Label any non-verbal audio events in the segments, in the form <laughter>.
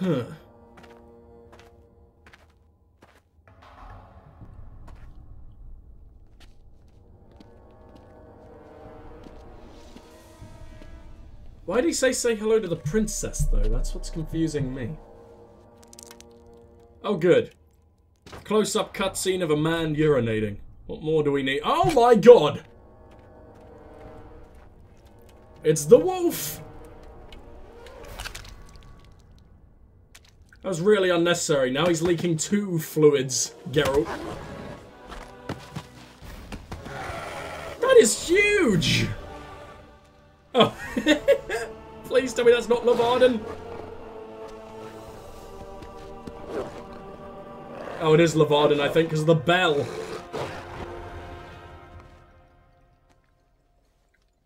Huh. Why did he say say hello to the princess, though? That's what's confusing me. Oh, good. Close-up cutscene of a man urinating. What more do we need? Oh my god! It's the wolf! That was really unnecessary. Now he's leaking two fluids, Geralt. That is huge! Oh. <laughs> Please tell me that's not Leuvaarden. Oh, it is Leuvaarden, I think, because of the bell.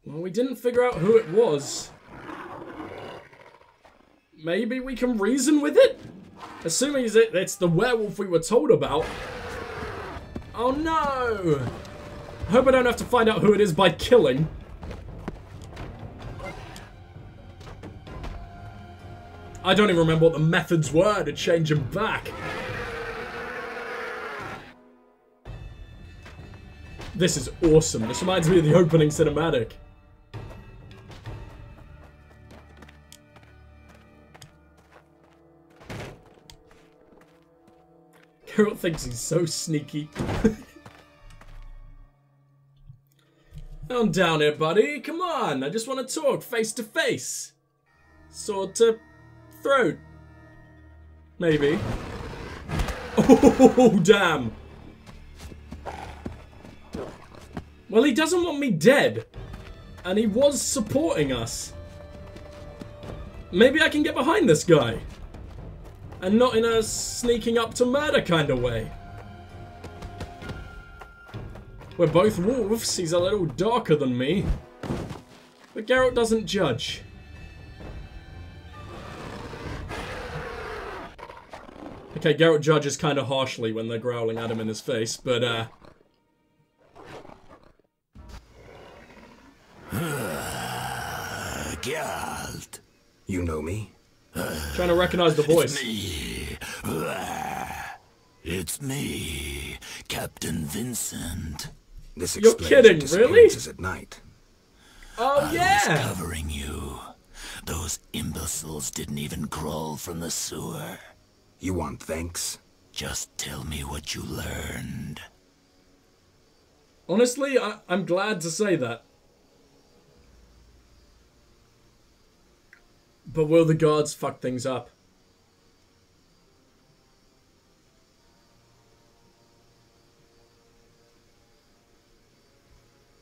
Well, we didn't figure out who it was. Maybe we can reason with it? Assuming it's the werewolf we were told about. Oh no! Hope I don't have to find out who it is by killing. I don't even remember what the methods were to change him back. This is awesome. This reminds me of the opening cinematic. Geralt thinks he's so sneaky. <laughs> I'm down here, buddy. Come on. I just want to talk face to face. Sword to throat. Maybe. <laughs> Oh, damn. Well, he doesn't want me dead. And he was supporting us. Maybe I can get behind this guy. And not in a sneaking up to murder kind of way. We're both wolves. He's a little darker than me. But Geralt doesn't judge. Okay, Geralt judges kind of harshly when they're growling at him in his face, but, uh... <sighs> Geralt. You know me? Trying to recognize the voice. It's me. It's me, Captain Vincent. This You're kidding, really? at night. Oh, I yeah! was covering you. Those imbeciles didn't even crawl from the sewer. You want thanks? Just tell me what you learned. Honestly, I I'm glad to say that. But will the gods fuck things up?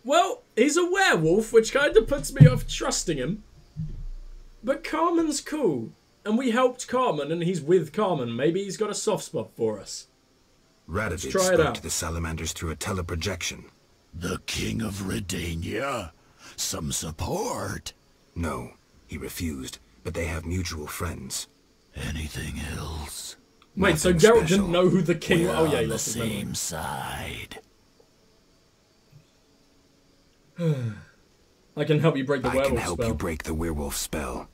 Well, he's a werewolf, which kind of puts me off trusting him. But Carmen's cool. And we helped Carmen, and he's with Carmen. Maybe he's got a soft spot for us. Radovid try it spoke out. to the salamanders through a teleprojection. The King of Redania? Some support? No, he refused, but they have mutual friends. Anything else? Wait, so Nothing Geralt special. didn't know who the king We're Oh, yeah, he on the lost his memory. same side. <sighs> I can help you break the I can help spell. you break the werewolf spell.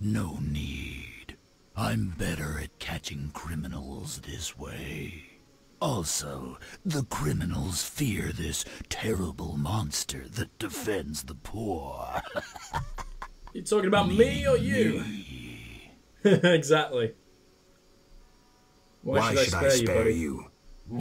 No need. I'm better at catching criminals this way. Also, the criminals fear this terrible monster that defends the poor. <laughs> You talking about me or you? <laughs> exactly. Why, Why should, I spare, you, buddy? <sighs>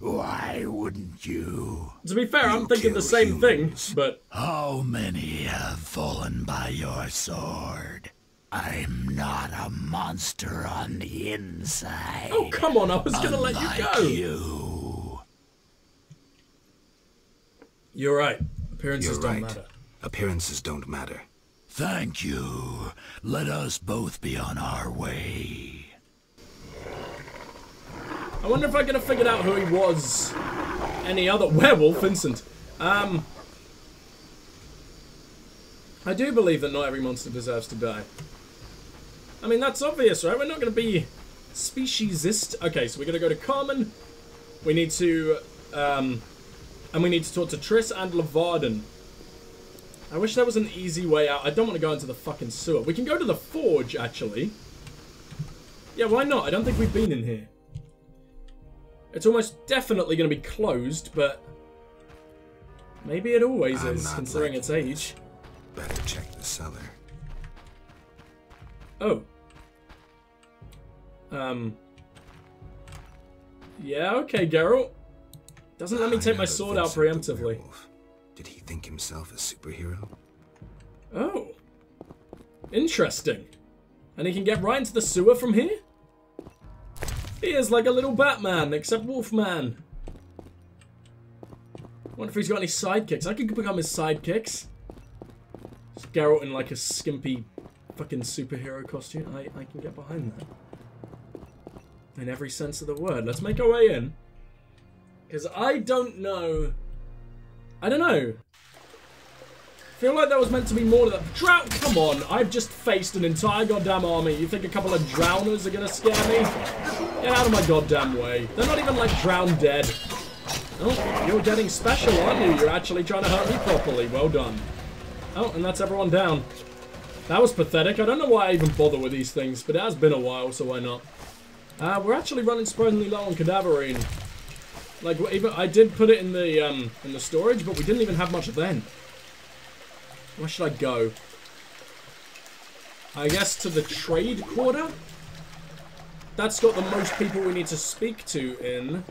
Why wouldn't you? To be fair, I'm thinking the same humans. thing, but How many have fallen by your sword? I'm not a monster on the inside. oh come on, I was gonna let you go. you. You're right. Appearances You're don't right. matter. Appearances don't matter. Thank you. Let us both be on our way. I wonder if I could have figured out who he was. Any other werewolf, Vincent? Um, I do believe that not every monster deserves to die. I mean, that's obvious, right? We're not going to be speciesist. Okay, so we're going to go to Carmen. We need to, um, and we need to talk to Triss and Leuvaarden. I wish there was an easy way out. I don't want to go into the fucking sewer. We can go to the forge, actually. Yeah, why not? I don't think we've been in here. It's almost definitely going to be closed, but... Maybe it always I'm is, considering its age. Better check the cellar. Oh. Um. Yeah, okay, Geralt. Doesn't let me take my sword out preemptively. werewolf. Think himself a superhero? Oh. Interesting. And he can get right into the sewer from here? He is like a little Batman, except Wolfman. Wonder if he's got any sidekicks. I could become his sidekicks. Just Geralt in like a skimpy fucking superhero costume. I, I can get behind that. In every sense of the word. Let's make our way in. Because I don't know. I don't know. Feel like that was meant to be more to that. Drown. Come on. I've just faced an entire goddamn army. You think a couple of drowners are to scare me? Get out of my goddamn way. They're not even like drown dead. Oh, you're getting special, aren't you? You're actually trying to hurt me properly. Well done. Oh, and that's everyone down. That was pathetic. I don't know why I even bother with these things, but it has been a while, so why not? Uh, we're actually running surprisingly low on cadaverine. Like, even I did put it in the um, in the storage, but we didn't even have much then. Where should I go? I guess to the trade quarter? That's got the most people we need to speak to in.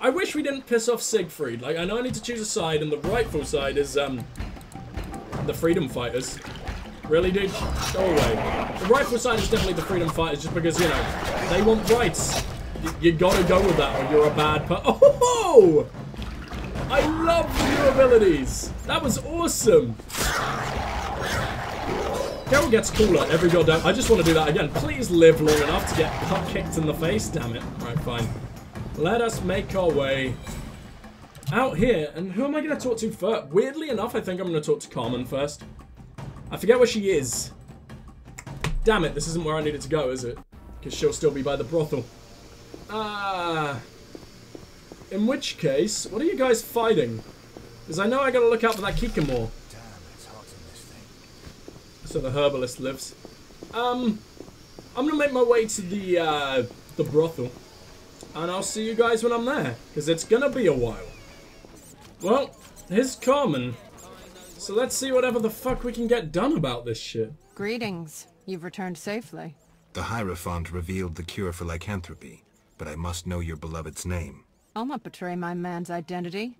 I wish we didn't piss off Siegfried. Like, I know I need to choose a side, and the rightful side is, um, the freedom fighters. Really, dude? Go away. The rightful side is definitely the freedom fighters, just because, you know, they want rights. Y you gotta go with that, or you're a bad per- <laughs> Oh! I love the new abilities! That was awesome! Geralt gets cooler every goddamn- I just want to do that again. Please live long enough to get puck kicked in the face. Damn it. Alright, fine. Let us make our way out here. And who am I going to talk to first? Weirdly enough, I think I'm going to talk to Carmen first. I forget where she is. Damn it, this isn't where I needed to go, is it? Because she'll still be by the brothel. Ah. In which case, what are you guys fighting? Because I know I gotta look out for that Kikimore. Damn, it's hot in this thing. So the herbalist lives. Um, I'm gonna make my way to the, uh, the brothel. And I'll see you guys when I'm there. Because it's gonna be a while. Well, here's Carmen. So let's see whatever the fuck we can get done about this shit. Greetings. You've returned safely. The Hierophant revealed the cure for lycanthropy, but I must know your beloved's name. I'll not betray my man's identity.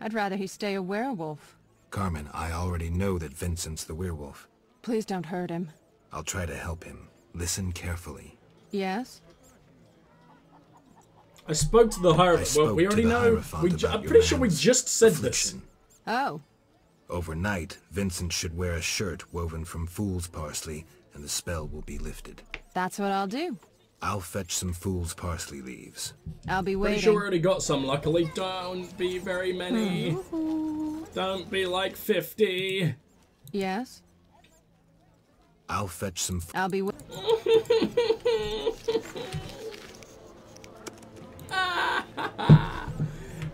I'd rather he stay a werewolf. Carmen, I already know that Vincent's the werewolf. Please don't hurt him. I'll try to help him. Listen carefully. Yes? I spoke to the I Hierophant. Well, we already know. We ju- I'm pretty sure we just said this. Oh, Overnight, Vincent should wear a shirt woven from fool's parsley, and the spell will be lifted. that's what I'll do. I'll fetch some fool's parsley leaves. I'll be waiting. Pretty waiting. sure we already got some, luckily. Don't be very many. <laughs> Don't be like 50. Yes? I'll fetch some. F- I'll be wa- <laughs>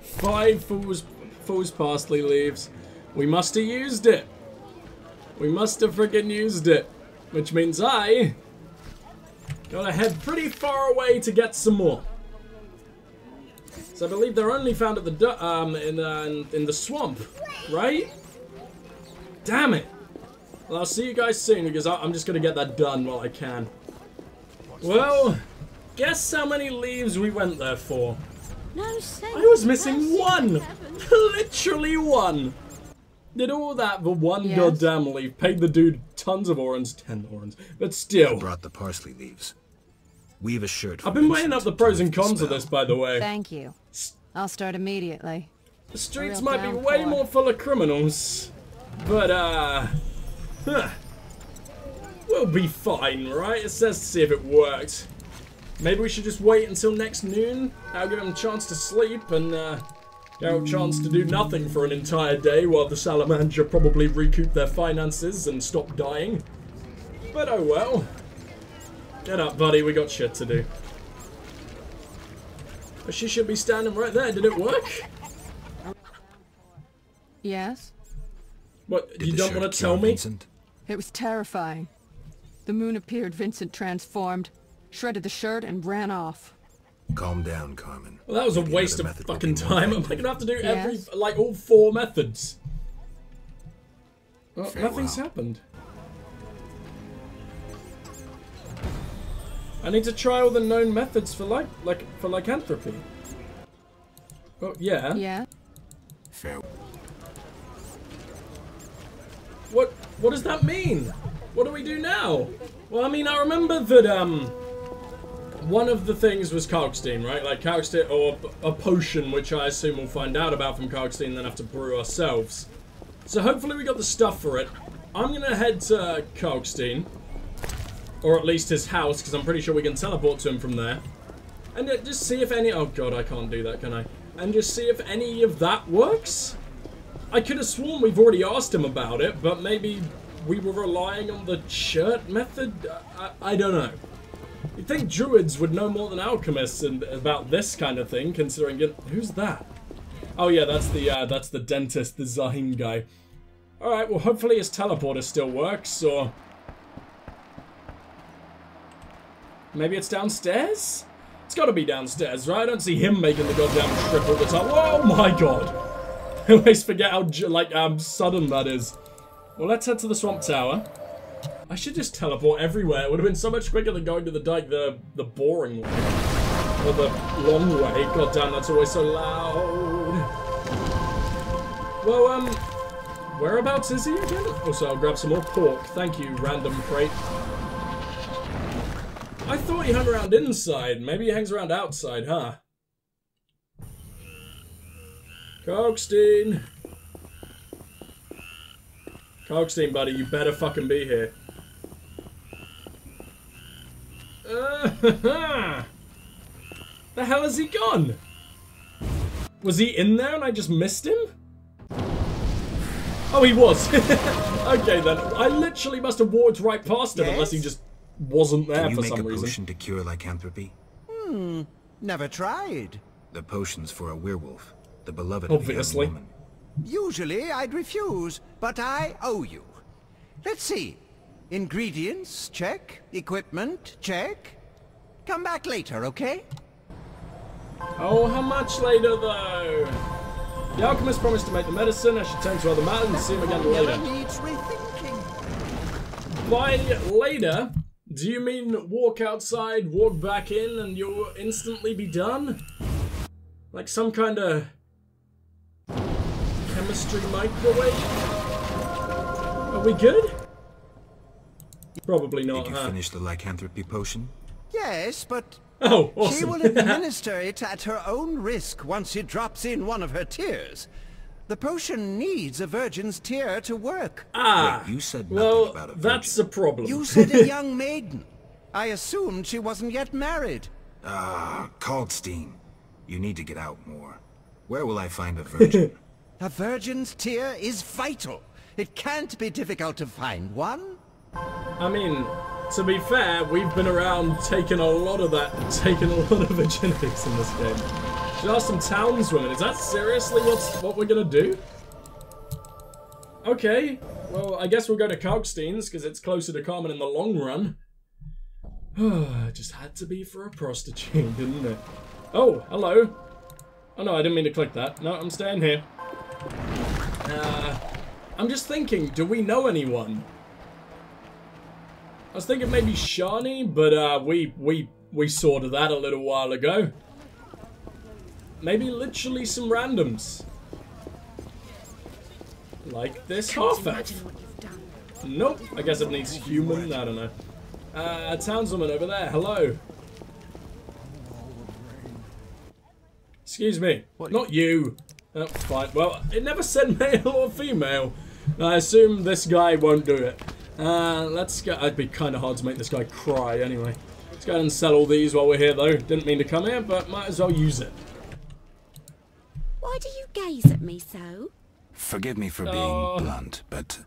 Five fool's, fool's parsley leaves. We must have used it. We must have freaking used it. Which means I gotta head pretty far away to get some more. So I believe they're only found at the um in uh, in the swamp, right? Damn it! Well, I'll see you guys soon because I- I'm just gonna get that done while I can. Well, guess how many leaves we went there for? No. I was missing one! Literally one! Did all that for one Yes. goddamn leaf. Paid the dude tons of orens. Ten orens. But still. brought the parsley leaves. We've assured. I've been weighing up the pros and cons of this, by the way. Thank you. I'll start immediately. The streets might be way downpour. more full of criminals. But, uh. Huh. We'll be fine, right? It says to see if it worked. Maybe we should just wait until next noon. I'll give him a chance to sleep and, uh. Get a chance to do nothing for an entire day while the Salamander probably recoup their finances and stop dying. But oh well. Get up, buddy, we got shit to do. But she should be standing right there. Did it work? Yes? What, Did you don't want to tell me? Vincent? It was terrifying. The moon appeared, Vincent transformed, shredded the shirt, and ran off. Calm down, Carmen. Well, that was a waste of method fucking time. Am I effective. gonna have to do every, like, all four methods? Well, Farewell. nothing's happened. I need to try all the known methods for like, like, for lycanthropy. Oh, yeah. Yeah? Fair. What, what does that mean? What do we do now? Well, I mean, I remember that, um, one of the things was Kalkstein, right? Like Kalkstein, or a potion, which I assume we'll find out about from Kalkstein then have to brew ourselves. So hopefully we got the stuff for it. I'm gonna head to Kalkstein, or at least his house, because I'm pretty sure we can teleport to him from there. And uh, just see if any- oh god, I can't do that, can I? And just see if any of that works? I could have sworn we've already asked him about it, but maybe we were relying on the shirt method? I, I, I don't know. You'd think druids would know more than alchemists and about this kind of thing, considering it. Who's that? Oh yeah, that's the uh, that's the dentist, the Zahin guy. All right, well hopefully his teleporter still works, or maybe it's downstairs. It's got to be downstairs, right? I don't see him making the goddamn trip all the time. Oh my god! <laughs> I always forget how like um sudden that is. Well, let's head to the swamp tower. I should just teleport everywhere. It would have been so much quicker than going to the dike the the boring way. Or the long way. God damn, that's always so loud. Well, um, whereabouts is he again? Also, I'll grab some more pork. Thank you, random crate. I thought he hung around inside. Maybe he hangs around outside, huh? Kalkstein. Kalkstein, buddy, you better fucking be here. Uh, <laughs> the hell has he gone? Was he in there and I just missed him? Oh, he was. <laughs> okay then. I literally must have walked right past him unless he just wasn't there for some reason. Can you for make a potion to cure lycanthropy? Hmm, Never tried. The potion's for a werewolf, the beloved Obviously. of a young woman. Usually I'd refuse, but I owe you. Let's see. Ingredients, check. Equipment, check. Come back later, okay? Oh, how much later though? The alchemist promised to make the medicine. I should turn to other matters and see him again later. needs rethinking. By later, do you mean walk outside, walk back in, and you'll instantly be done? Like some kind of chemistry microwave? Are we good? Probably not, Did you huh? finish the lycanthropy potion? Yes, but Oh, she will <laughs> administer it at her own risk once she drops in one of her tears. The potion needs a virgin's tear to work. ah, Wait, you said nothing well, about a virgin. that's virgin. a problem. You said a <laughs> young maiden. I assumed she wasn't yet married. Ah, Kalkstein, You need to get out more. Where will I find a virgin? <laughs> A virgin's tear is vital. It can't be difficult to find one. I mean, to be fair, we've been around taking a lot of that, <laughs> taking a lot of virginities in this game. Should ask some townswomen. Is that seriously what's what we're gonna do? Okay, well, I guess we'll go to Kalkstein's because it's closer to Carmen in the long run. <sighs> just had to be for a prostitute, <laughs> didn't it? Oh, hello. Oh no, I didn't mean to click that. No, I'm staying here. Uh, I'm just thinking, do we know anyone? I was thinking maybe Shani, but uh, we we we sorted that a little while ago. Maybe literally some randoms. Like this half elf. Imagine what you've done. Nope, I guess it needs human, I don't know. Uh, townswoman over there, hello. Excuse me, not you. Oh, fine. Well, it never said <laughs> male or female. I assume this guy won't do it. Uh, let's go. It'd be kind of hard to make this guy cry anyway. Let's go ahead and sell all these while we're here, though. Didn't mean to come here, but might as well use it. Why do you gaze at me so? Forgive me for being Oh. blunt, but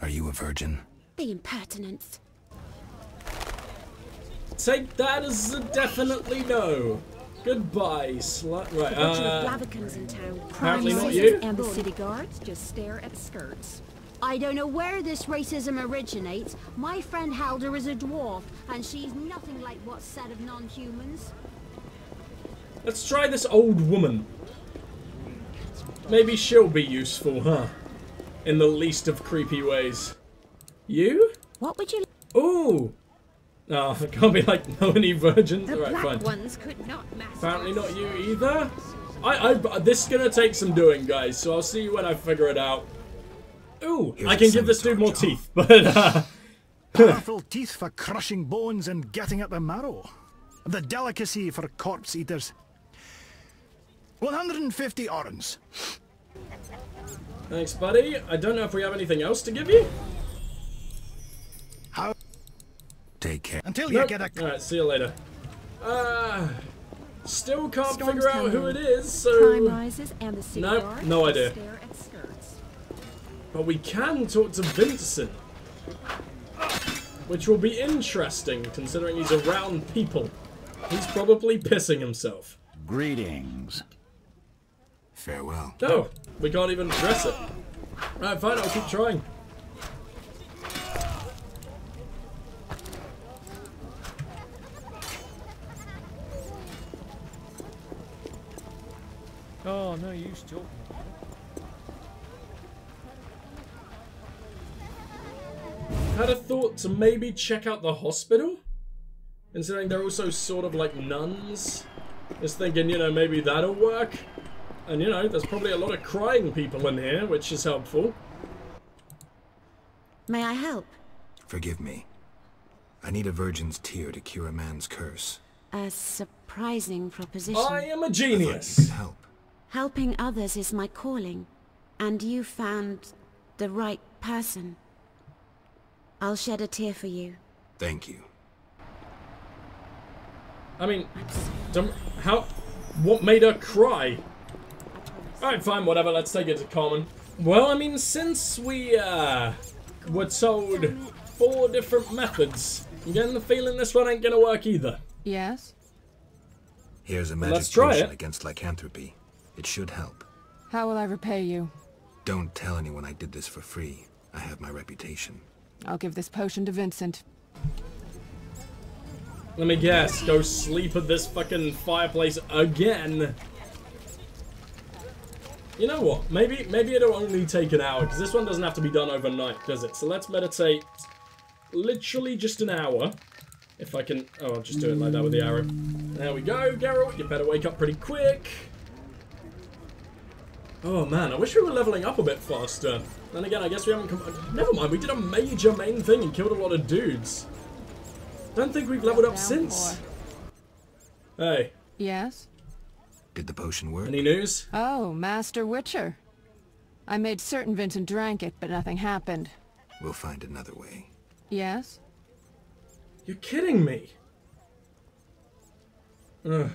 are you a virgin? The impertinence. Take that as a definitely no. Goodbye, slut. Right, A of uh, blavicans in town. apparently not you. And the city guards just stare at skirts. I don't know where this racism originates. My friend Halder is a dwarf, and she's nothing like what's said of non-humans. Let's try this old woman. Maybe she'll be useful, huh? In the least of creepy ways. You? What would you... Ooh! Oh, <laughs> I can't be like, no any virgins? The Alright, black fine. ones could not master Apparently not you either. I, I, this is gonna take some doing, guys, so I'll see you when I figure it out. Ooh, Here's I a can give this dude more scimitar, teeth, <laughs> but, uh, Powerful teeth for crushing bones and getting at the marrow. The delicacy for corpse eaters. 150 orens. thanks, buddy. I don't know if we have anything else to give you. How? Take care. Until you get a... Alright, see you later. Uh, still can't Storm's figure out coming who it is, so... Crime rises and the Nope, no idea. Stare at skirts. But we can talk to Vincent. Which will be interesting, considering he's around people. He's probably pissing himself. Greetings. Farewell. No, we can't even address it. Alright, fine, I'll keep trying. Oh, no use talking. Had a thought to maybe check out the hospital? Considering they're also sort of like nuns. Just thinking, you know, maybe that'll work. And you know, there's probably a lot of crying people in here, which is helpful. May I help? Forgive me. I need a virgin's tear to cure a man's curse. A surprising proposition. I am a I thought you genius. could help. Helping others is my calling, and you found the right person. I'll shed a tear for you. Thank you. I mean, don't, how, what made her cry? Alright, fine, whatever, let's take it to common. Well, I mean, since we, uh, were told four different methods, I'm getting the feeling this one ain't gonna work either. Yes? Here's a magic potion against lycanthropy. It should help. How will I repay you? Don't tell anyone I did this for free. I have my reputation. I'll give this potion to Vincent. Let me guess, go sleep at this fucking fireplace again. You know what? Maybe maybe it'll only take an hour, because this one doesn't have to be done overnight, does it? So let's meditate literally just an hour. If I can... Oh, I'll just do it like that with the arrow. There we go, Geralt. You better wake up pretty quick. Oh man, I wish we were leveling up a bit faster. Then again, I guess we haven't come... Uh, never mind, we did a major main thing and killed a lot of dudes. Don't think we've leveled up since. Hey, Yes? Did the potion work? any news? Oh, Master Witcher. I made certain Vincent drank it, but nothing happened. We'll find another way. Yes? You're kidding me. Ugh.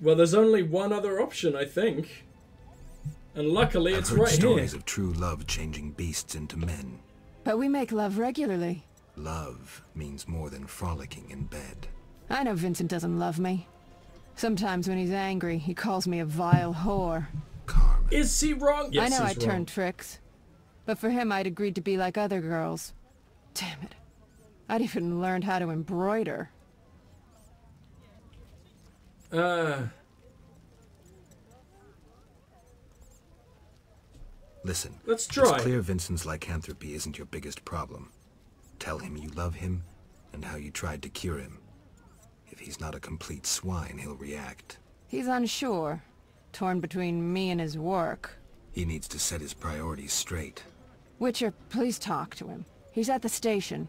Well, there's only one other option, I think. And luckily, I've it's heard right stories here. of true love changing beasts into men. But we make love regularly. Love means more than frolicking in bed. I know Vincent doesn't love me. Sometimes when he's angry, he calls me a vile whore. Carmen. Is he wrong? Yes, I know I he's wrong. turned tricks. But for him, I'd agreed to be like other girls. Damn it. I'd even learned how to embroider. Uh, Listen. Let's try. It's try. clear Vincent's lycanthropy isn't your biggest problem. Tell him you love him and how you tried to cure him. If he's not a complete swine, he'll react. He's unsure, torn between me and his work. He needs to set his priorities straight. Witcher, please talk to him. He's at the station.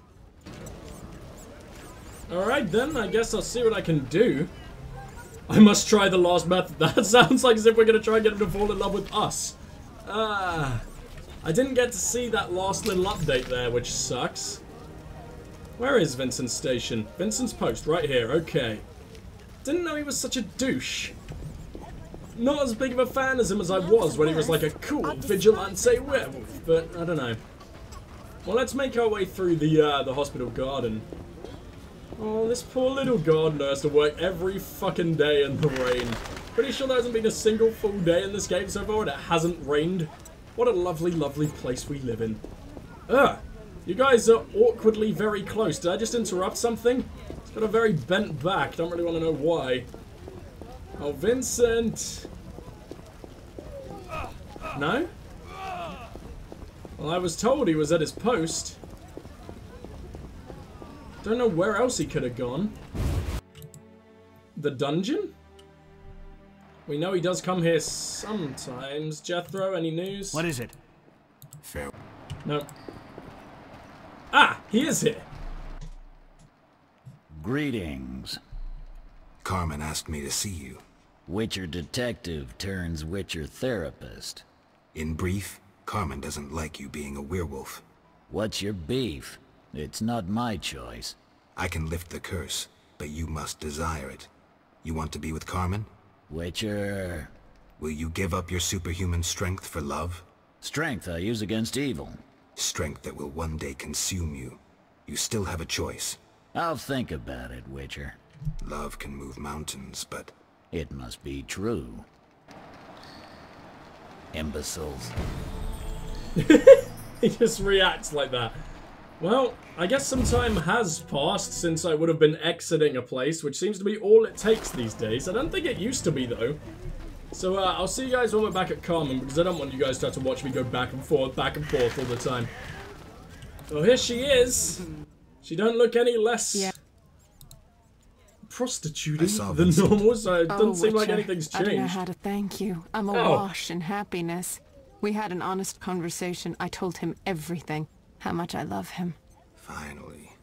Alright then, I guess I'll see what I can do. I must try the last method. <laughs> That sounds like as if we're gonna try and get him to fall in love with us. Ah. I didn't get to see that last little update there, which sucks. Where is Vincent's station? Vincent's post, right here, okay. Didn't know he was such a douche. Not as big of a fan as him as I was when he was like a cool vigilante werewolf, but I don't know. Well, let's make our way through the uh, the hospital garden. Oh, this poor little gardener has to work every fucking day in the rain. Pretty sure there hasn't been a single full day in this game so far and it hasn't rained. What a lovely, lovely place we live in. Ugh! You guys are awkwardly very close. Did I just interrupt something? It's got a very bent back. Don't really want to know why. Oh, Vincent! No? Well, I was told he was at his post. I don't know where else he could have gone. The dungeon? We know he does come here sometimes. Jethro, any news? What is it? Fair. No. Ah, he is here. Greetings. Carmen asked me to see you. Witcher detective turns Witcher therapist. In brief, Carmen doesn't like you being a werewolf. What's your beef? It's not my choice. I can lift the curse, but you must desire it. You want to be with Carmen? Witcher... Will you give up your superhuman strength for love? Strength I use against evil. Strength that will one day consume you. You still have a choice. I'll think about it, Witcher. Love can move mountains, but It must be true. Imbeciles. <laughs> he just reacts like that. Well, I guess some time has passed since I would have been exiting a place, which seems to be all it takes these days. I don't think it used to be, though. So uh, I'll see you guys when we're back at Carmen, because I don't want you guys to have to watch me go back and forth, back and forth all the time. Oh, here she is. She don't look any less Yeah. prostituting I than normal, so it doesn't oh, seem like Witcher, anything's I don't know how to thank you. I'm Oh. awash in happiness. We had an honest conversation. I told him everything. How much I love him. finally.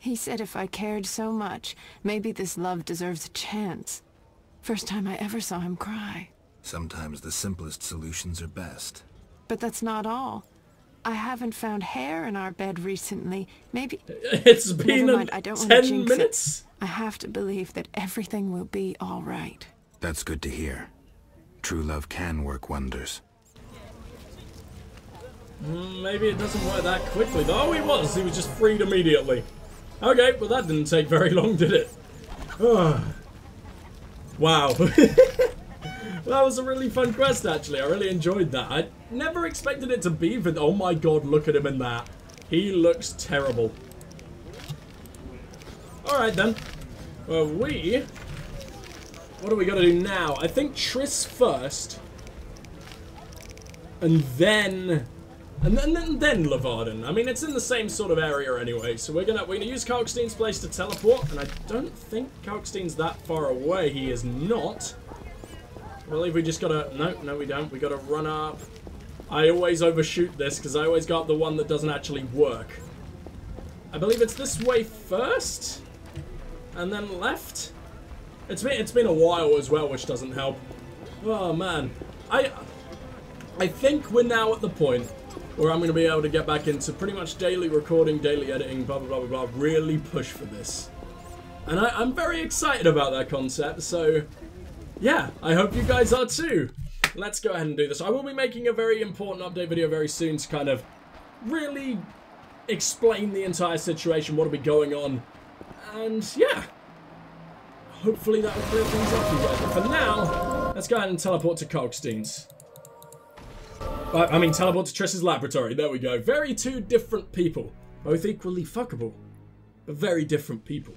He said if I cared so much, maybe this love deserves a chance. First time I ever saw him cry. Sometimes the simplest solutions are best. But that's not all. I haven't found hair in our bed recently. Maybe... <laughs> It's been Never mind, I don't want to 10 jinx minutes. it. I have to believe that everything will be all right. That's good to hear. True love can work wonders. Mm, Maybe it doesn't work that quickly. Oh, he was. He was just freed immediately. Okay, well that didn't take very long, did it? Ah. <sighs> wow. <laughs> that was a really fun quest, actually. I really enjoyed that. I never expected it to be, but oh my god, look at him in that. He looks terrible. Alright then. Well, we... What are we gonna do now? I think Triss first. And then... And then, then, then Leuvaarden. I mean, it's in the same sort of area anyway, so we're gonna we're gonna use Kalkstein's place to teleport, and I don't think Kalkstein's that far away. He is not. I believe we just gotta. No, no, we don't. We gotta run up. I always overshoot this because I always got the one that doesn't actually work. I believe it's this way first, and then left. It's been it's been a while as well, which doesn't help. Oh man, I I think we're now at the point where I'm going to be able to get back into pretty much daily recording, daily editing, blah, blah, blah, blah, blah, really push for this. And I, I'm very excited about that concept, so yeah, I hope you guys are too. Let's go ahead and do this. I will be making a very important update video very soon to kind of really explain the entire situation, what will be going on, and yeah. Hopefully that will clear things up for you guys. But for now, let's go ahead and teleport to Kalkstein's. I mean, teleport to Triss's laboratory. There we go. Very two different people. Both equally fuckable. But very different people.